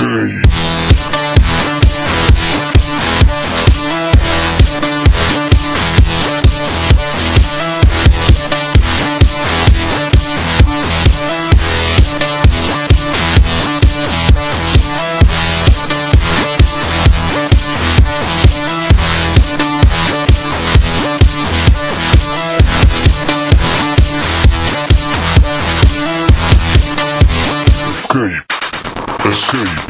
Escape. Escape.